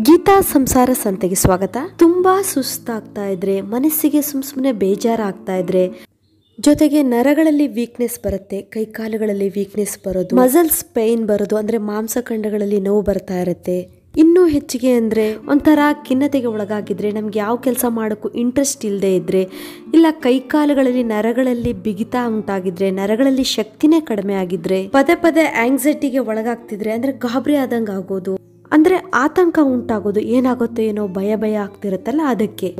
ಗೀತಾ ಸಂಸಾರ ಸಂತೆಗೆ ಸ್ವಾಗತ. ತುಂಬಾ ಸುಸ್ತಾಗ್ತಾ ಇದ್ರೆ, ಮನಸ್ಸಿಗೆ ಸುಮ್ ಸುಮ್ಮನೆ ಬೇಜಾರಾಗ್ತಾ ಇದ್ರೆ, ಜೊತೆಗೆ ನರಗಳಲ್ಲಿ ವೀಕ್ನೆಸ್ ಬರುತ್ತೆ, ಕೈಕಾಲುಗಳಲ್ಲಿ ವೀಕ್ನೆಸ್ ಬರೋದು ಮಸಲ್ಸ್ ಪೈನ್ ಬರೋದು, ಅಂದ್ರೆ ಮಾಂಸಖಂಡಗಳಲ್ಲಿ ನೋವು ಬರ್ತಾ ಇರುತ್ತೆ. ಇನ್ನೂ ಹೆಚ್ಚಿಗೆ ಅಂದ್ರೆ ಒಂಥರ ಖಿನ್ನತೆಗೆ ಒಳಗಾಗಿದ್ರೆ, ನಮ್ಗೆ ಯಾವ ಕೆಲಸ ಮಾಡೋಕ್ಕೂ ಇಂಟ್ರೆಸ್ಟ್ ಇಲ್ಲದೆ ಇದ್ರೆ, ಇಲ್ಲ ಕೈಕಾಲುಗಳಲ್ಲಿ ನರಗಳಲ್ಲಿ ಬಿಗಿತ ಉಂಟಾಗಿದ್ರೆ, ನರಗಳಲ್ಲಿ ಶಕ್ತಿನೇ ಕಡಿಮೆ ಆಗಿದ್ರೆ, ಪದೇ ಪದೇ ಆಂಗ್ಸೈಟಿಗೆ ಒಳಗಾಗ್ತಿದ್ರೆ, ಅಂದ್ರೆ ಗಾಬರಿ ಆದಂಗೆ ಆಗೋದು ಅಂದ್ರೆ ಆತಂಕ ಉಂಟಾಗೋದು, ಏನಾಗುತ್ತೆ ಏನೋ ಭಯ ಭಯ ಆಗ್ತಿರುತ್ತಲ್ಲ ಅದಕ್ಕೆ.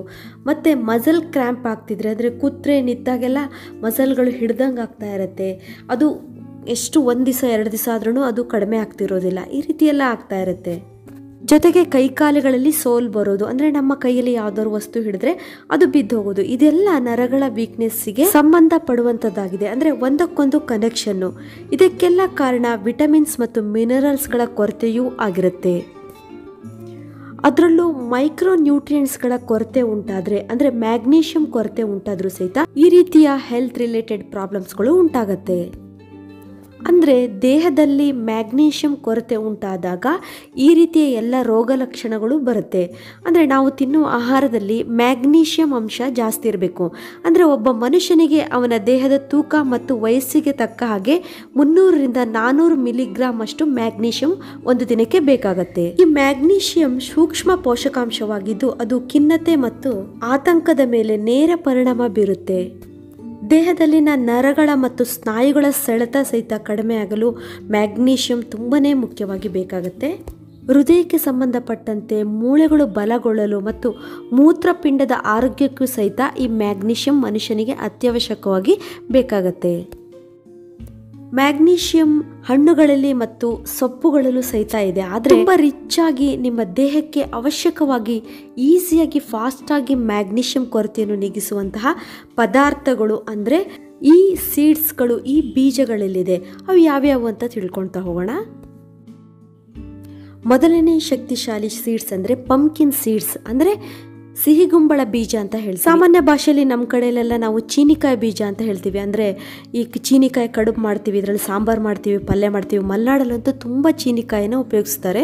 ಮತ್ತು ಮಸಲ್ ಕ್ರ್ಯಾಂಪ್ ಆಗ್ತಿದ್ರೆ, ಅಂದರೆ ಕುತ್ರೆ ನಿಂತಾಗೆಲ್ಲ ಮಸಲ್ಗಳು ಹಿಡ್ದಂಗೆ ಆಗ್ತಾ ಇರುತ್ತೆ. ಅದು ಎಷ್ಟು ಒಂದು ದಿವಸ ಎರಡು ದಿವಸ ಆದ್ರೂ ಅದು ಕಡಿಮೆ ಆಗ್ತಿರೋದಿಲ್ಲ. ಈ ರೀತಿಯೆಲ್ಲ ಆಗ್ತಾ ಇರುತ್ತೆ. ಜೊತೆಗೆ ಕೈಕಾಲುಗಳಲ್ಲಿ ಸೋಲ್ ಬರೋದು, ಅಂದ್ರೆ ನಮ್ಮ ಕೈಯಲ್ಲಿ ಯಾವ್ದಾದ್ರು ವಸ್ತು ಹಿಡಿದ್ರೆ ಅದು ಬಿದ್ದು ಹೋಗೋದು. ಇದೆಲ್ಲ ನರಗಳ ವೀಕ್ನೆಸ್ಸಿಗೆ ಸಂಬಂಧ ಪಡುವಂಥದ್ದಾಗಿದೆ ಅಂದ್ರೆ ಒಂದಕ್ಕೊಂದು ಕನೆಕ್ಷನ್ನು ಇದಕ್ಕೆಲ್ಲ ಕಾರಣ ವಿಟಮಿನ್ಸ್ ಮತ್ತು ಮಿನರಲ್ಸ್ಗಳ ಕೊರತೆಯೂ ಆಗಿರುತ್ತೆ. ಅದರಲ್ಲೂ ಮೈಕ್ರೋ ನ್ಯೂಟ್ರಿಯೆಂಟ್ಸ್ಗಳ ಕೊರತೆ ಉಂಟಾದ್ರೆ, ಅಂದ್ರೆ ಮ್ಯಾಗ್ನೀಷಿಯಂ ಕೊರತೆ ಉಂಟಾದ್ರೂ ಸಹಿತ ಈ ರೀತಿಯ ಹೆಲ್ತ್ ರಿಲೇಟೆಡ್ ಪ್ರಾಬ್ಲಮ್ಸ್ಗಳು ಉಂಟಾಗತ್ತೆ. ಅಂದರೆ ದೇಹದಲ್ಲಿ ಮ್ಯಾಗ್ನೀಷಿಯಂ ಕೊರತೆ ಉಂಟಾದಾಗ ಈ ರೀತಿಯ ಎಲ್ಲ ರೋಗ ಲಕ್ಷಣಗಳು ಬರುತ್ತೆ. ಅಂದರೆ ನಾವು ತಿನ್ನುವ ಆಹಾರದಲ್ಲಿ ಮ್ಯಾಗ್ನೀಷಿಯಂ ಅಂಶ ಜಾಸ್ತಿ ಇರಬೇಕು. ಅಂದರೆ ಒಬ್ಬ ಮನುಷ್ಯನಿಗೆ ಅವನ ದೇಹದ ತೂಕ ಮತ್ತು ವಯಸ್ಸಿಗೆ ತಕ್ಕ ಹಾಗೆ ಮುನ್ನೂರರಿಂದ ನಾನ್ನೂರು ಮಿಲಿಗ್ರಾಮ್ ಅಷ್ಟು ಮ್ಯಾಗ್ನೀಷಿಯಂ ಒಂದು ದಿನಕ್ಕೆ ಬೇಕಾಗತ್ತೆ. ಈ ಮ್ಯಾಗ್ನೀಷಿಯಂ ಸೂಕ್ಷ್ಮ ಪೋಷಕಾಂಶವಾಗಿದ್ದು ಅದು ಖಿನ್ನತೆ ಮತ್ತು ಆತಂಕದ ಮೇಲೆ ನೇರ ಪರಿಣಾಮ ಬೀರುತ್ತೆ. ದೇಹದಲ್ಲಿನ ನರಗಳ ಮತ್ತು ಸ್ನಾಯುಗಳ ಸೆಳೆತ ಸಹಿತ ಕಡಿಮೆ ಆಗಲು ಮ್ಯಾಗ್ನೀಷಿಯಂ ತುಂಬಾ ಮುಖ್ಯವಾಗಿ ಬೇಕಾಗುತ್ತೆ. ಹೃದಯಕ್ಕೆ ಸಂಬಂಧಪಟ್ಟಂತೆ ಮೂಳೆಗಳು ಬಲಗೊಳ್ಳಲು ಮತ್ತು ಮೂತ್ರಪಿಂಡದ ಆರೋಗ್ಯಕ್ಕೂ ಸಹಿತ ಈ ಮ್ಯಾಗ್ನೀಷಿಯಂ ಮನುಷ್ಯನಿಗೆ ಅತ್ಯವಶ್ಯಕವಾಗಿ ಬೇಕಾಗತ್ತೆ. ಮ್ಯಾಗ್ನೀಷಿಯಂ ಹಣ್ಣುಗಳಲ್ಲಿ ಮತ್ತು ಸೊಪ್ಪುಗಳಲ್ಲೂ ಸಹಿತ ಇದೆ. ಆದರೆ ತುಂಬ ರಿಚ್ ಆಗಿ ನಿಮ್ಮ ದೇಹಕ್ಕೆ ಅವಶ್ಯಕವಾಗಿ ಈಸಿಯಾಗಿ ಫಾಸ್ಟಾಗಿ ಮ್ಯಾಗ್ನೀಷಿಯಂ ಕೊರತೆಯನ್ನು ನೀಗಿಸುವಂತಹ ಪದಾರ್ಥಗಳು ಅಂದರೆ ಈ ಸೀಡ್ಸ್ಗಳು, ಈ ಬೀಜಗಳಲ್ಲಿದೆ. ಅವು ಯಾವ್ಯಾವು ಅಂತ ತಿಳ್ಕೊಳ್ತಾ ಹೋಗೋಣ. ಮೊದಲನೇ ಶಕ್ತಿಶಾಲಿ ಸೀಡ್ಸ್ ಅಂದರೆ ಪಂಪ್ಕಿನ್ ಸೀಡ್ಸ್ ಅಂದರೆ ಸಿಹಿಗುಂಬಳ ಬೀಜ ಅಂತ ಹೇಳಿ ಸಾಮಾನ್ಯ ಭಾಷೆಯಲ್ಲಿ ನಮ್ಮ ಕಡೆಯಲ್ಲೆಲ್ಲ ನಾವು ಚೀನಿಕಾಯಿ ಬೀಜ ಅಂತ ಹೇಳ್ತೀವಿ. ಅಂದರೆ ಈ ಚೀನಿಕಾಯಿ ಕಡುಬು ಮಾಡ್ತೀವಿ, ಇದರಲ್ಲಿ ಸಾಂಬಾರು ಮಾಡ್ತೀವಿ, ಪಲ್ಯ ಮಾಡ್ತೀವಿ. ಮಲೆನಾಡಲ್ಲಂತೂ ತುಂಬ ಚೀನಿಕಾಯಿನ ಉಪಯೋಗಿಸ್ತಾರೆ.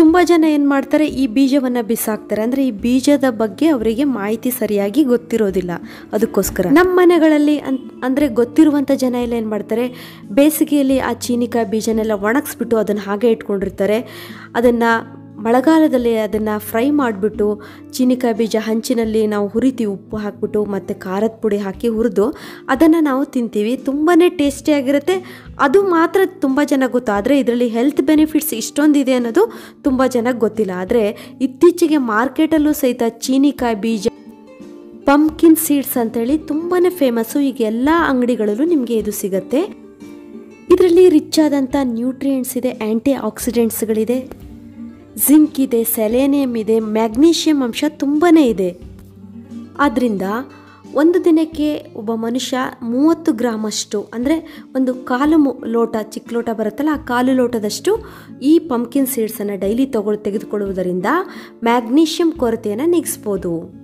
ತುಂಬ ಜನ ಏನು ಮಾಡ್ತಾರೆ, ಈ ಬೀಜವನ್ನು ಬಿಸಾಕ್ತಾರೆ. ಅಂದರೆ ಈ ಬೀಜದ ಬಗ್ಗೆ ಅವರಿಗೆ ಮಾಹಿತಿ ಸರಿಯಾಗಿ ಗೊತ್ತಿರೋದಿಲ್ಲ. ಅದಕ್ಕೋಸ್ಕರ ನಮ್ಮ ಮನೆಗಳಲ್ಲಿ ಅನ್, ಅಂದರೆ ಗೊತ್ತಿರುವಂಥ ಜನ ಎಲ್ಲ ಏನು ಮಾಡ್ತಾರೆ, ಬೇಸಿಗೆಯಲ್ಲಿ ಆ ಚೀನಿಕಾಯಿ ಬೀಜನೆಲ್ಲ ಒಣಗಿಸ್ಬಿಟ್ಟು ಅದನ್ನು ಹಾಗೆ ಇಟ್ಕೊಂಡಿರ್ತಾರೆ. ಅದನ್ನು ಮಳೆಗಾಲದಲ್ಲಿ ಅದನ್ನು ಫ್ರೈ ಮಾಡಿಬಿಟ್ಟು ಚೀನಿಕಾಯಿ ಬೀಜ ಹಂಚಿನಲ್ಲಿ ನಾವು ಹುರಿತೀವಿ, ಉಪ್ಪು ಹಾಕ್ಬಿಟ್ಟು ಮತ್ತು ಖಾರದ ಪುಡಿ ಹಾಕಿ ಹುರಿದು ಅದನ್ನು ನಾವು ತಿಂತೀವಿ. ತುಂಬಾ ಟೇಸ್ಟಿಯಾಗಿರುತ್ತೆ ಅದು ಮಾತ್ರ ತುಂಬ ಜನ ಗೊತ್ತು, ಆದರೆ ಇದರಲ್ಲಿ ಹೆಲ್ತ್ ಬೆನಿಫಿಟ್ಸ್ ಇಷ್ಟೊಂದಿದೆ ಅನ್ನೋದು ತುಂಬ ಜನಕ್ಕೆ ಗೊತ್ತಿಲ್ಲ. ಆದರೆ ಇತ್ತೀಚೆಗೆ ಮಾರ್ಕೆಟಲ್ಲೂ ಸಹಿತ ಚೀನಿಕಾಯಿ ಬೀಜ ಪಂಪ್ಕಿನ್ ಸೀಡ್ಸ್ ಅಂತೇಳಿ ತುಂಬಾ ಫೇಮಸ್ಸು ಈಗ ಎಲ್ಲ ಅಂಗಡಿಗಳಲ್ಲೂ ನಿಮಗೆ ಇದು ಸಿಗುತ್ತೆ. ಇದರಲ್ಲಿ ರಿಚ್ ಆದಂಥ ನ್ಯೂಟ್ರಿಯೆಂಟ್ಸ್ ಇದೆ ಆ್ಯಂಟಿ ಆಕ್ಸಿಡೆಂಟ್ಸ್ಗಳಿದೆ ಜಿಂಕ್ ಇದೆ, ಸೆಲೇನಿಯಂ ಇದೆ, ಮ್ಯಾಗ್ನೀಷಿಯಂ ಅಂಶ ತುಂಬಾ ಇದೆ. ಆದ್ದರಿಂದ ಒಂದು ದಿನಕ್ಕೆ ಒಬ್ಬ ಮನುಷ್ಯ ಮೂವತ್ತು ಗ್ರಾಮ್ ಅಷ್ಟು, ಅಂದರೆ ಒಂದು ಕಾಲು ಲೋಟ, ಚಿಕ್ಕ ಲೋಟ ಬರುತ್ತಲ್ಲ, ಆ ಕಾಲು ಲೋಟದಷ್ಟು ಈ ಪಂಪ್ಕಿನ್ ಸೀಡ್ಸನ್ನು ಡೈಲಿ ತಗೊಳ್, ತೆಗೆದುಕೊಳ್ಳುವುದರಿಂದ ಮ್ಯಾಗ್ನೀಷಿಯಂ ಕೊರತೆಯನ್ನು ನೀಗಿಸ್ಬೋದು.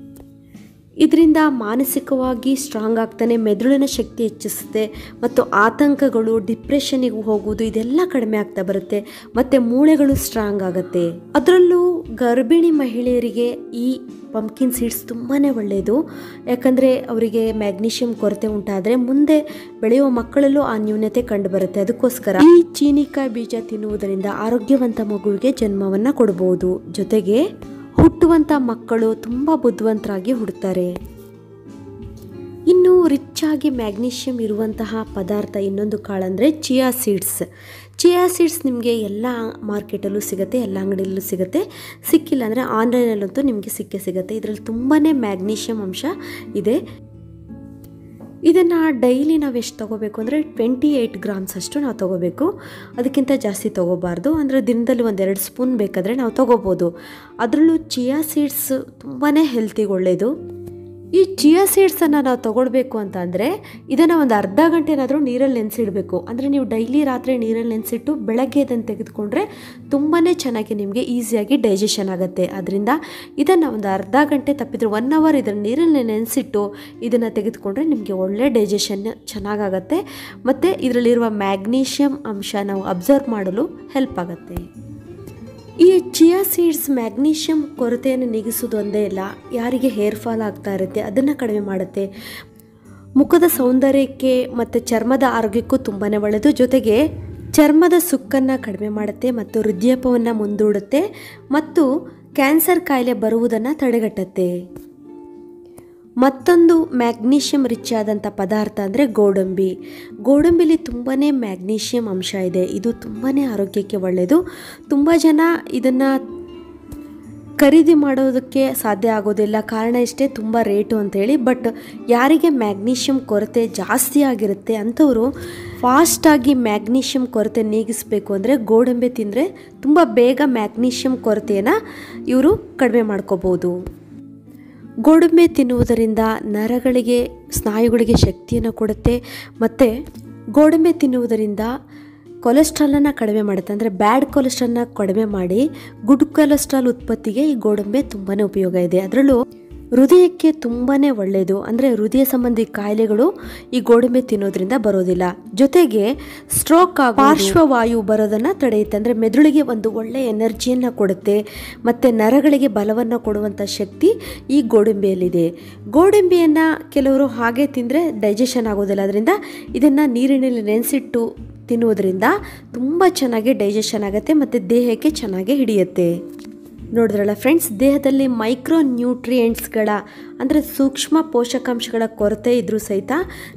ಇದರಿಂದ ಮಾನಸಿಕವಾಗಿ ಸ್ಟ್ರಾಂಗ್ ಆಗ್ತಾನೆ, ಮೆದುಳಿನ ಶಕ್ತಿ ಹೆಚ್ಚಿಸುತ್ತೆ ಮತ್ತು ಆತಂಕಗಳು ಡಿಪ್ರೆಷನ್ನಿಗೆ ಹೋಗುವುದು ಇದೆಲ್ಲ ಕಡಿಮೆ ಆಗ್ತಾ ಬರುತ್ತೆ. ಮತ್ತು ಮೂಳೆಗಳು ಸ್ಟ್ರಾಂಗ್ ಆಗುತ್ತೆ. ಅದರಲ್ಲೂ ಗರ್ಭಿಣಿ ಮಹಿಳೆಯರಿಗೆ ಈ ಪಂಪ್ಕಿನ್ ಸೀಡ್ಸ್ ತುಂಬಾ ಒಳ್ಳೆಯದು ಯಾಕಂದರೆ ಅವರಿಗೆ ಮ್ಯಾಗ್ನೀಷಿಯಂ ಕೊರತೆ ಉಂಟಾದರೆ ಮುಂದೆ ಬೆಳೆಯುವ ಮಕ್ಕಳಲ್ಲೂ ಆ ನ್ಯೂನತೆ ಕಂಡುಬರುತ್ತೆ ಅದಕ್ಕೋಸ್ಕರ ಈ ಚೀನಿಕಾಯಿ ಬೀಜ ತಿನ್ನುವುದರಿಂದ ಆರೋಗ್ಯವಂತ ಮಗುವಿಗೆ ಜನ್ಮವನ್ನು ಕೊಡಬಹುದು ಜೊತೆಗೆ ಹುಟ್ಟುವಂಥ ಮಕ್ಕಳು ತುಂಬ ಬುದ್ಧಿವಂತರಾಗಿ ಹುಡ್ತಾರೆ. ಇನ್ನು ರಿಚ್ ಆಗಿ ಮ್ಯಾಗ್ನೀಷಿಯಂ ಇರುವಂತಹ ಪದಾರ್ಥ ಇನ್ನೊಂದು ಕಾಳಂದರೆ ಚಿಯಾ ಸೀಡ್ಸ್ ಚಿಯಾ ಸೀಡ್ಸ್ ನಿಮಗೆ ಎಲ್ಲ ಮಾರ್ಕೆಟಲ್ಲೂ ಸಿಗುತ್ತೆ, ಎಲ್ಲ ಅಂಗಡಿಯಲ್ಲೂ ಸಿಗುತ್ತೆ. ಸಿಕ್ಕಿಲ್ಲ ಅಂದರೆ ಆನ್ಲೈನಲ್ಲಂತೂ ನಿಮಗೆ ಸಿಕ್ಕೇ ಸಿಗುತ್ತೆ. ಇದರಲ್ಲಿ ತುಂಬಾ ಮ್ಯಾಗ್ನೀಷಿಯಂ ಅಂಶ ಇದೆ. ಇದನ್ನು ಡೈಲಿ ನಾವು ಎಷ್ಟು ತೊಗೋಬೇಕು ಅಂದರೆ ಟ್ವೆಂಟಿ ಏಯ್ಟ್ ಗ್ರಾಮ್ಸ್ ಅಷ್ಟು ನಾವು ತೊಗೋಬೇಕು. ಅದಕ್ಕಿಂತ ಜಾಸ್ತಿ ತೊಗೋಬಾರ್ದು. ಅಂದರೆ ದಿನದಲ್ಲಿ ಒಂದೆರಡು ಸ್ಪೂನ್ ಬೇಕಾದರೆ ನಾವು ತೊಗೋಬೋದು. ಅದರಲ್ಲೂ ಚಿಯಾ ಸೀಡ್ಸ್ ತುಂಬಾ ಹೆಲ್ತಿಗೆ ಒಳ್ಳೆಯದು ಈ ಚಿಯಾ ಸೀಡ್ಸನ್ನು ನಾವು ತೊಗೊಳ್ಬೇಕು ಅಂತ ಅಂದರೆ ಇದನ್ನು ಒಂದು ಅರ್ಧ ಗಂಟೆನಾದರೂ ನೀರಲ್ಲಿ ನೆನೆಸಿಡಬೇಕು. ಅಂದರೆ ನೀವು ಡೈಲಿ ರಾತ್ರಿ ನೀರಲ್ಲಿ ನೆನೆಸಿಟ್ಟು ಬೆಳಗ್ಗೆ ಇದನ್ನು ತೆಗೆದುಕೊಂಡ್ರೆ ತುಂಬಾ ಚೆನ್ನಾಗಿ ನಿಮಗೆ ಈಸಿಯಾಗಿ ಡೈಜೆಷನ್ ಆಗುತ್ತೆ. ಅದರಿಂದ ಇದನ್ನು ಒಂದು ಅರ್ಧ ಗಂಟೆ ತಪ್ಪಿದ್ರೆ ಒನ್ ಅವರ್ ಇದನ್ನು ನೀರಲ್ಲಿ ನೆನೆಸಿಟ್ಟು ಇದನ್ನು ತೆಗೆದುಕೊಂಡ್ರೆ ನಿಮಗೆ ಒಳ್ಳೆ ಡೈಜೆಷನ್ ಚೆನ್ನಾಗಾಗತ್ತೆ. ಮತ್ತು ಇದರಲ್ಲಿರುವ ಮ್ಯಾಗ್ನೀಷಿಯಂ ಅಂಶ ನಾವು ಅಬ್ಸರ್ವ್ ಮಾಡಲು ಹೆಲ್ಪ್ ಆಗುತ್ತೆ. ಈ ಚಿಯಾ ಸೀಡ್ಸ್ ಮ್ಯಾಗ್ನೀಷಿಯಂ ಕೊರತೆಯನ್ನು ನೀಗಿಸೋದು ಒಂದೇ ಇಲ್ಲ. ಯಾರಿಗೆ ಹೇರ್ ಫಾಲ್ ಆಗ್ತಾ ಇರುತ್ತೆ, ಅದನ್ನು ಕಡಿಮೆ ಮಾಡುತ್ತೆ. ಮುಖದ ಸೌಂದರ್ಯಕ್ಕೆ ಮತ್ತು ಚರ್ಮದ ಆರೋಗ್ಯಕ್ಕೂ ತುಂಬಾ ಒಳ್ಳೆಯದು ಜೊತೆಗೆ ಚರ್ಮದ ಸುಕ್ಕನ್ನು ಕಡಿಮೆ ಮಾಡುತ್ತೆ ಮತ್ತು ಹೃದಯಪವನ್ನು ಮುಂದೂಡುತ್ತೆ ಮತ್ತು ಕ್ಯಾನ್ಸರ್ ಕಾಯಿಲೆ ಬರುವುದನ್ನು ತಡೆಗಟ್ಟುತ್ತೆ. ಮತ್ತೊಂದು ಮ್ಯಾಗ್ನೀಷಿಯಂ ರಿಚ್ ಆದಂಥ ಪದಾರ್ಥ ಅಂದರೆ ಗೋಡಂಬಿ. ಗೋಡಂಬಿಲಿ ತುಂಬಾ ಮ್ಯಾಗ್ನೀಷಿಯಂ ಅಂಶ ಇದೆ. ಇದು ತುಂಬಾ ಆರೋಗ್ಯಕ್ಕೆ ಒಳ್ಳೆಯದು ತುಂಬ ಜನ ಇದನ್ನು ಖರೀದಿ ಮಾಡೋದಕ್ಕೆ ಸಾಧ್ಯ ಆಗೋದಿಲ್ಲ. ಕಾರಣ ಇಷ್ಟೇ, ತುಂಬ ರೇಟು ಅಂತೇಳಿ ಬಟ್ ಯಾರಿಗೆ ಮ್ಯಾಗ್ನೀಷಿಯಂ ಕೊರತೆ ಜಾಸ್ತಿ ಆಗಿರುತ್ತೆ ಅಂಥವರು ಫಾಸ್ಟಾಗಿ ಮ್ಯಾಗ್ನೀಷಿಯಂ ಕೊರತೆ ನೀಗಿಸಬೇಕು ಅಂದರೆ ಗೋಡಂಬಿ ತಿಂದರೆ ತುಂಬ ಬೇಗ ಮ್ಯಾಗ್ನೀಷಿಯಂ ಕೊರತೆಯನ್ನು ಇವರು ಕಡಿಮೆ ಮಾಡ್ಕೋಬೋದು. ಗೋಡಂಬಿ ತಿನ್ನುವುದರಿಂದ ನರಗಳಿಗೆ, ಸ್ನಾಯುಗಳಿಗೆ ಶಕ್ತಿಯನ್ನು ಕೊಡುತ್ತೆ. ಮತ್ತು ಗೋಡಂಬೆ ತಿನ್ನುವುದರಿಂದ ಕೊಲೆಸ್ಟ್ರಾಲನ್ನು ಕಡಿಮೆ ಮಾಡುತ್ತೆ. ಅಂದರೆ ಬ್ಯಾಡ್ ಕೊಲೆಸ್ಟ್ರಾಲ್ನ ಕಡಿಮೆ ಮಾಡಿ ಗುಡ್ ಕೊಲೆಸ್ಟ್ರಾಲ್ ಉತ್ಪತ್ತಿಗೆ ಈ ಗೋಡಂಬೆ ತುಂಬಾ ಉಪಯೋಗ ಇದೆ. ಅದರಲ್ಲೂ ಹೃದಯಕ್ಕೆ ತುಂಬಾ ಒಳ್ಳೆಯದು ಅಂದರೆ ಹೃದಯ ಸಂಬಂಧಿ ಕಾಯಿಲೆಗಳು ಈ ಗೋಡಂಬಿ ತಿನ್ನೋದ್ರಿಂದ ಬರೋದಿಲ್ಲ. ಜೊತೆಗೆ ಸ್ಟ್ರೋಕ್ ಆಗಿ ಪಾರ್ಶ್ವವಾಯು ಬರೋದನ್ನು ತಡೆಯುತ್ತೆ. ಅಂದರೆ ಮೆದುಳಿಗೆ ಒಂದು ಒಳ್ಳೆಯ ಎನರ್ಜಿಯನ್ನು ಕೊಡುತ್ತೆ. ಮತ್ತು ನರಗಳಿಗೆ ಬಲವನ್ನು ಕೊಡುವಂಥ ಶಕ್ತಿ ಈ ಗೋಡಂಬಿಯಲ್ಲಿದೆ. ಗೋಡಂಬಿಯನ್ನು ಕೆಲವರು ಹಾಗೆ ತಿಂದರೆ ಡೈಜೆಷನ್ ಆಗೋದಿಲ್ಲ. ಅದರಿಂದ ಇದನ್ನು ನೀರಿನಲ್ಲಿ ನೆನೆಸಿಟ್ಟು ತಿನ್ನುವುದರಿಂದ ತುಂಬ ಚೆನ್ನಾಗಿ ಡೈಜೆಷನ್ ಆಗುತ್ತೆ ಮತ್ತು ದೇಹಕ್ಕೆ ಚೆನ್ನಾಗಿ ಹಿಡಿಯುತ್ತೆ. ನೋಡಿದ್ರಲ್ಲ ಫ್ರೆಂಡ್ಸ್ ದೇಹದಲ್ಲಿ ಮೈಕ್ರೋ ನ್ಯೂಟ್ರಿಯೆಂಟ್ಸ್ಗಳ ಅಂದರೆ ಸೂಕ್ಷ್ಮ ಪೋಷಕಾಂಶಗಳ ಕೊರತೆ ಇದ್ದರೂ ಸಹಿತ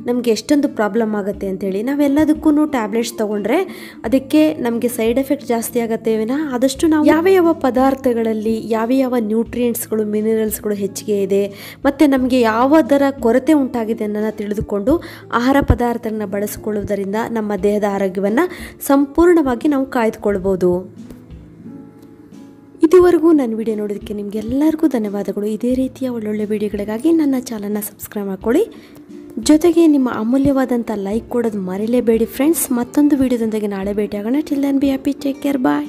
ನಮಗೆ ಎಷ್ಟೊಂದು ಪ್ರಾಬ್ಲಮ್ ಆಗುತ್ತೆ ಅಂಥೇಳಿ ನಾವೆಲ್ಲದಕ್ಕೂ ಟ್ಯಾಬ್ಲೆಟ್ಸ್ ತೊಗೊಂಡ್ರೆ ಅದಕ್ಕೆ ನಮಗೆ ಸೈಡ್ ಎಫೆಕ್ಟ್ ಜಾಸ್ತಿ ಆಗುತ್ತೆ ವಿನ? ಆದಷ್ಟು ನಾವು ಯಾವ ಯಾವ ಪದಾರ್ಥಗಳಲ್ಲಿ ಯಾವ ಯಾವ ನ್ಯೂಟ್ರಿಯೆಂಟ್ಸ್ಗಳು ಮಿನರಲ್ಸ್ಗಳು ಹೆಚ್ಚಿಗೆ ಇದೆ, ಮತ್ತು ನಮಗೆ ಯಾವುದರ ಕೊರತೆ ಉಂಟಾಗಿದೆ ಅನ್ನೋದನ್ನು ತಿಳಿದುಕೊಂಡು ಆಹಾರ ಪದಾರ್ಥಗಳನ್ನ ಬಳಸಿಕೊಳ್ಳುವುದರಿಂದ ನಮ್ಮ ದೇಹದ ಆರೋಗ್ಯವನ್ನು ಸಂಪೂರ್ಣವಾಗಿ ನಾವು ಕಾಯ್ದುಕೊಳ್ಬೋದು. ಇದುವರೆಗೂ ನನ್ನ ವಿಡಿಯೋ ನೋಡೋದಕ್ಕೆ ನಿಮಗೆಲ್ಲರಿಗೂ ಧನ್ಯವಾದಗಳು. ಇದೇ ರೀತಿಯ ಒಳ್ಳೊಳ್ಳೆ ವಿಡಿಯೋಗಳಿಗಾಗಿ ನನ್ನ ಚಾನಲ್ನ ಸಬ್ಸ್ಕ್ರೈಬ್ ಮಾಡ್ಕೊಳ್ಳಿ. ಜೊತೆಗೆ ನಿಮ್ಮ ಅಮೂಲ್ಯವಾದಂಥ ಲೈಕ್ ಕೊಡೋದು ಮರಿಲೇಬೇಡಿ ಫ್ರೆಂಡ್ಸ್ ಮತ್ತೊಂದು ವಿಡಿಯೋದೊಂದಿಗೆ ನಾಳೆ ಭೇಟಿಯಾಗೋಣ. Till then be happy take care bye